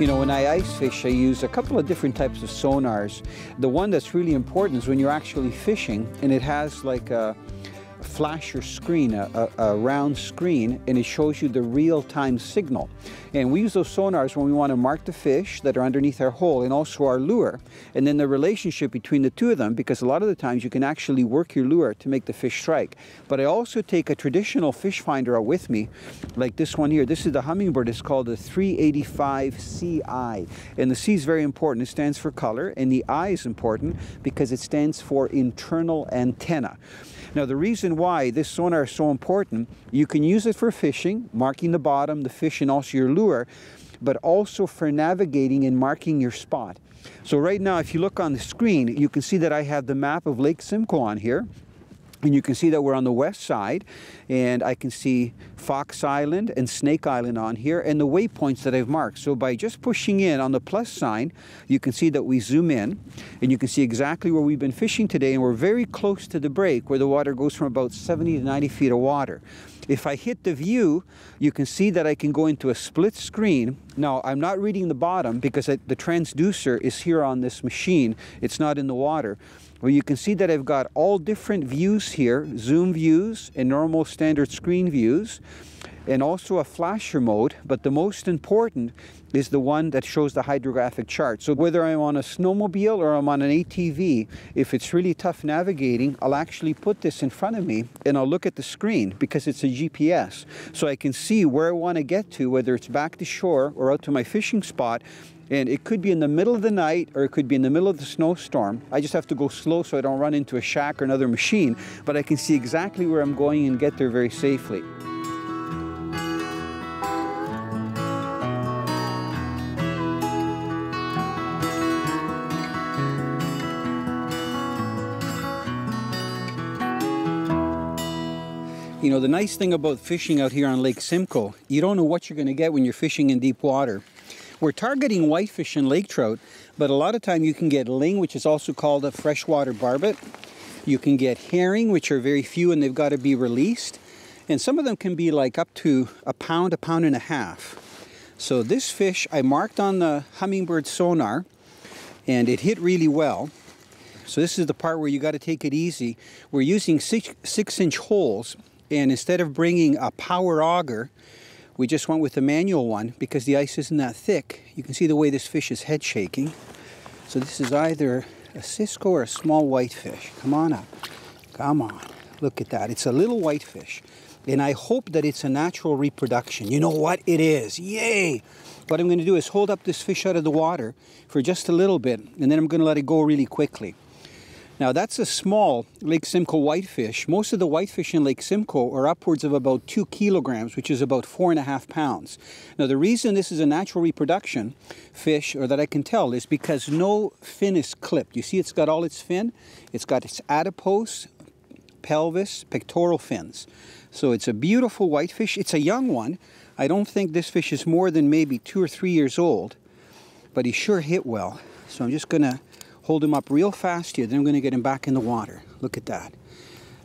You know, when I ice fish, I use a couple of different types of sonars. The one that's really important is when you're actually fishing and it has like a, flasher screen, a, a, a, round screen, and it shows you the real-time signal. And we use those sonars when we want to mark the fish that are underneath our hole and also our lure. And then the relationship between the two of them, because a lot of the times you can actually work your lure to make the fish strike. But I also take a traditional fish finder out with me, like this one here. This is the Humminbird. It's called the 385 CI. And the C is very important. It stands for color. And the I is important because it stands for internal antenna. Now the reason why this sonar is so important, you can use it for fishing, marking the bottom, the fish and also your lure, but also for navigating and marking your spot. So right now, if you look on the screen, you can see that I have the map of Lake Simcoe on here. And you can see that we're on the west side, and I can see Fox Island and Snake Island on here, and the waypoints that I've marked. So by just pushing in on the plus sign, you can see that we zoom in, and you can see exactly where we've been fishing today, and we're very close to the break, where the water goes from about 70 to 90 feet of water. If I hit the view, you can see that I can go into a split screen. Now, I'm not reading the bottom because the transducer is here on this machine. It's not in the water where you can see that I've got all different views here, zoom views and normal standard screen views, and also a flasher mode, but the most important is the one that shows the hydrographic chart. So whether I'm on a snowmobile or I'm on an ATV, if it's really tough navigating, I'll actually put this in front of me and I'll look at the screen because it's a GPS. So I can see where I want to get to, whether it's back to shore or out to my fishing spot, and it could be in the middle of the night or it could be in the middle of the snowstorm. I just have to go slow so I don't run into a shack or another machine, but I can see exactly where I'm going and get there very safely. You know, the nice thing about fishing out here on Lake Simcoe, you don't know what you're going to get when you're fishing in deep water. We're targeting whitefish and lake trout, but a lot of time you can get ling, which is also called a freshwater burbot. You can get herring, which are very few and they've got to be released. And some of them can be like up to a pound, a pound and a half. So this fish I marked on the Humminbird sonar and it hit really well. So this is the part where you got to take it easy. We're using six, six inch holes and instead of bringing a power auger, we just went with the manual one because the ice isn't that thick. You can see the way this fish is head shaking. So this is either a Cisco or a small whitefish. Come on up. Come on. Look at that. It's a little whitefish. And I hope that it's a natural reproduction. You know what? It is. Yay! What I'm going to do is hold up this fish out of the water for just a little bit, and then I'm going to let it go really quickly. Now that's a small Lake Simcoe whitefish. Most of the whitefish in Lake Simcoe are upwards of about two kilograms, which is about four and a half pounds. Now the reason this is a natural reproduction fish, or that I can tell, is because no fin is clipped. You see it's got all its fin. It's got its adipose, pelvis, pectoral fins. So it's a beautiful whitefish. It's a young one. I don't think this fish is more than maybe two or three years old, but he sure hit well. So I'm just gonna hold him up real fast here, then I'm going to get him back in the water. Look at that.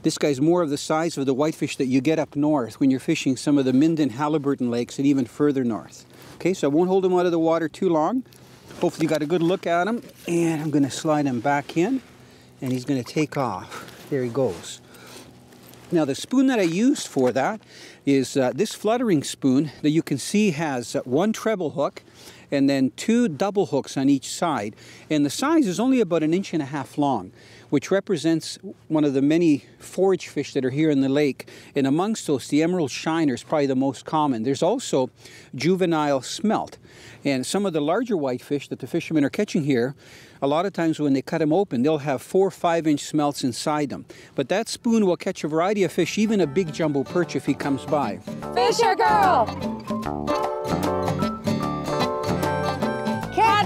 This guy's more of the size of the whitefish that you get up north when you're fishing some of the Minden Haliburton lakes and even further north. Okay, so I won't hold him out of the water too long. Hopefully you got a good look at him. And I'm going to slide him back in and he's going to take off. There he goes. Now the spoon that I used for that is uh, this fluttering spoon that you can see has uh, one treble hook and then two double hooks on each side. And the size is only about an inch and a half long, which represents one of the many forage fish that are here in the lake. And amongst those, the emerald shiner is probably the most common. There's also juvenile smelt. And some of the larger whitefish that the fishermen are catching here, a lot of times when they cut them open, they'll have four five inch smelts inside them. But that spoon will catch a variety of fish, even a big jumbo perch if he comes by. FisherGirl!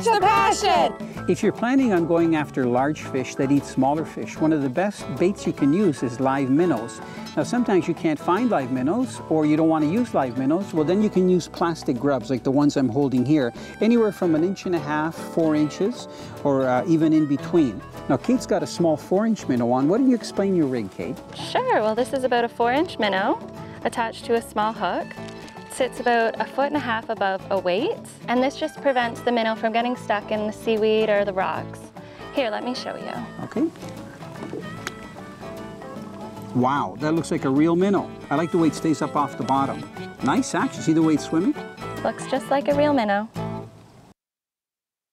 Catch the passion! If you're planning on going after large fish that eat smaller fish, one of the best baits you can use is live minnows. Now, sometimes you can't find live minnows or you don't want to use live minnows. Well, then you can use plastic grubs like the ones I'm holding here, anywhere from an inch and a half, four inches, or uh, even in between. Now, Kate's got a small four inch minnow on. Why don't you explain your rig, Kate? Sure, well this is about a four inch minnow attached to a small hook. It sits about a foot and a half above a weight, and this just prevents the minnow from getting stuck in the seaweed or the rocks. Here, let me show you. Okay. Wow, that looks like a real minnow. I like the way it stays up off the bottom. Nice action. See the way it's swimming? Looks just like a real minnow.